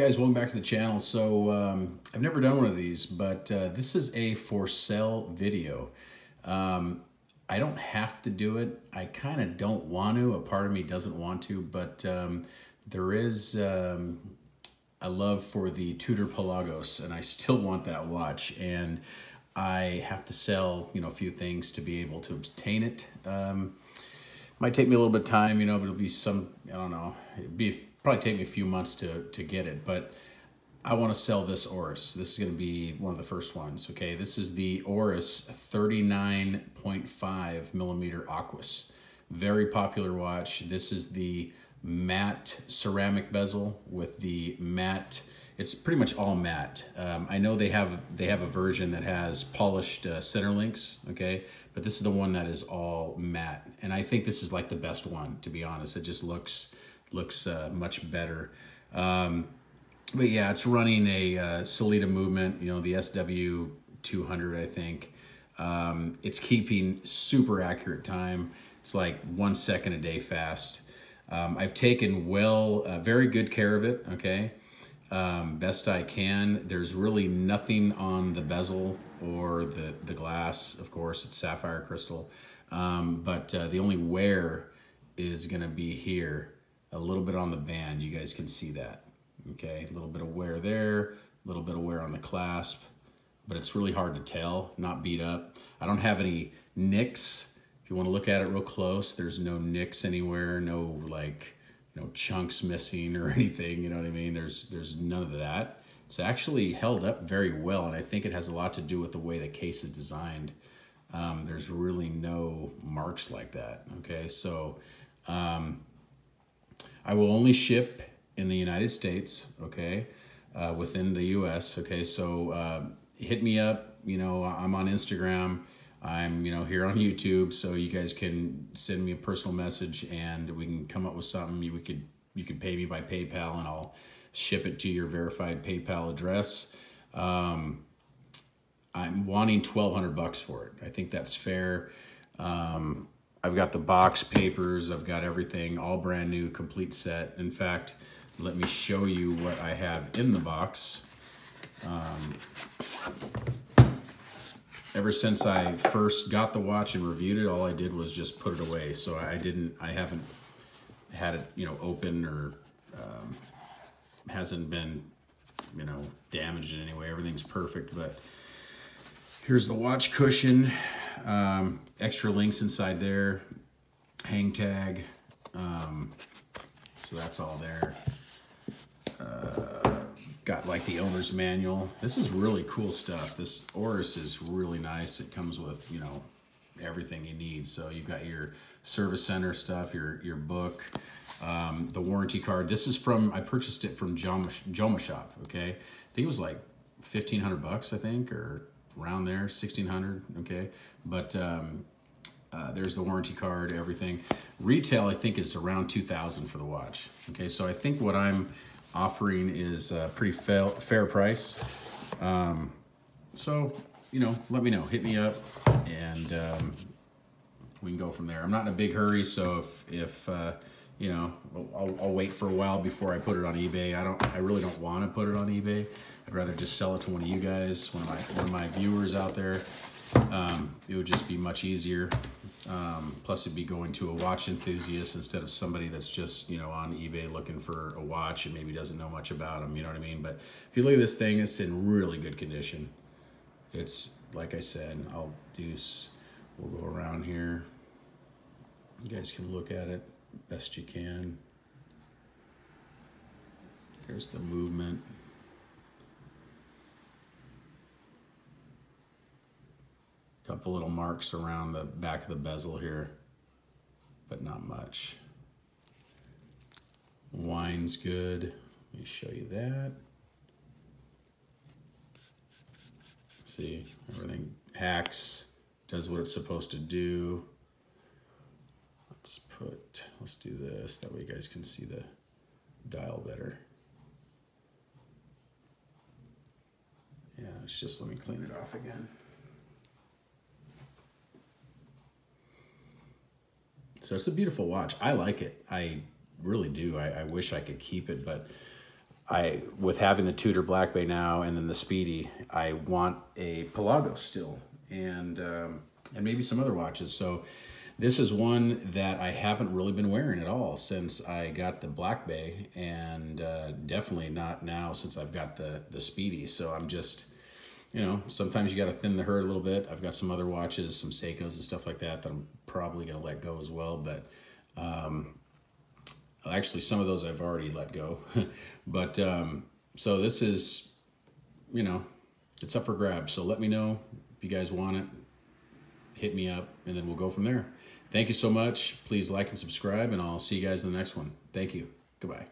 guys welcome back to the channel. So um, i've never done one of these but uh, this is a for sale video. Um, i don't have to do it. I kind of don't want to. A part of me doesn't want to but um, there is um, a love for the tudor pelagos and i still want that watch. And i have to sell you know a few things to be able to obtain it. Um, might take me a little bit of time you know but it'll be some i don't know it'd be probably take me a few months to, to get it, but I want to sell this Oris. This is going to be one of the first ones, okay? This is the Oris 39.5 millimeter Aquis. Very popular watch. This is the matte ceramic bezel with the matte, it's pretty much all matte. Um, I know they have they have a version that has polished uh, center links, okay? But this is the one that is all matte. And I think this is like the best one, to be honest. It just looks looks uh, much better. Um, but yeah, it's running a uh, Sellita movement, you know, the SW200, I think. Um, it's keeping super accurate time. It's like one second a day fast. Um, I've taken well, uh, very good care of it, okay? Um, best I can. There's really nothing on the bezel or the, the glass. Of course, it's sapphire crystal. Um, but uh, the only wear is gonna be here a little bit on the band. You guys can see that. Okay, a little bit of wear there, a little bit of wear on the clasp, but it's really hard to tell, not beat up. I don't have any nicks. If you want to look at it real close, there's no nicks anywhere, no like, you know, chunks missing or anything, you know what I mean? There's, there's none of that. It's actually held up very well, and I think it has a lot to do with the way the case is designed. Um, there's really no marks like that, okay? So, um, I will only ship in the United States, okay, uh, within the U.S. Okay, so uh, hit me up. You know, I'm on Instagram. I'm you know here on YouTube, so you guys can send me a personal message and we can come up with something. You could you could pay me by PayPal and I'll ship it to your verified PayPal address. Um, I'm wanting 1200 bucks for it. I think that's fair. Um, I've got the box papers, I've got everything, all brand new, complete set. In fact, let me show you what I have in the box. Um, ever since I first got the watch and reviewed it, all I did was just put it away. So I didn't, I haven't had it, you know, open or um, hasn't been, you know, damaged in any way. Everything's perfect, but here's the watch cushion. Um, extra links inside there, hang tag. Um, so that's all there. Uh, got like the owner's manual. This is really cool stuff. This Oris is really nice. It comes with, you know, everything you need. So you've got your service center stuff, your, your book, um, the warranty card. This is from, I purchased it from Joma, Joma Shop, okay? I think it was like 1500 bucks, I think, or around there, 1600 okay? But um, uh, there's the warranty card, everything. Retail, I think, is around 2000 for the watch, okay? So I think what I'm offering is a pretty fair, fair price. Um, so, you know, let me know. Hit me up, and um, we can go from there. I'm not in a big hurry, so if, if uh, you know, I'll, I'll, wait for a while before I put it on eBay. I don't, I really don't want to put it on eBay. I'd rather just sell it to one of you guys, one of my, one of my viewers out there. Um, it would just be much easier. Um, plus it'd be going to a watch enthusiast instead of somebody that's just, you know, on eBay looking for a watch and maybe doesn't know much about them, you know what I mean? But if you look at this thing, it's in really good condition. It's, like I said, I'll do, we'll go around here. You guys can look at it best you can. There's the movement. Couple little marks around the back of the bezel here, but not much. Wine's good. Let me show you that. See, everything hacks, does what it's supposed to do. Let's do this. That way you guys can see the dial better. Yeah, it's just, let me clean it off again. So it's a beautiful watch. I like it. I really do. I, I wish I could keep it, but I with having the Tudor Black Bay now and then the Speedy, I want a Pelago still and um, and maybe some other watches. So this is one that I haven't really been wearing at all since I got the Black Bay, and uh, definitely not now since I've got the the Speedy. So I'm just, you know, sometimes you got to thin the herd a little bit. I've got some other watches, some Seikos and stuff like that that I'm probably gonna let go as well, but. Um, actually, some of those I've already let go, but um, so this is, you know, it's up for grabs. So let me know if you guys want it. Hit me up, and then we'll go from there. Thank you so much. Please like and subscribe, and I'll see you guys in the next one. Thank you. Goodbye.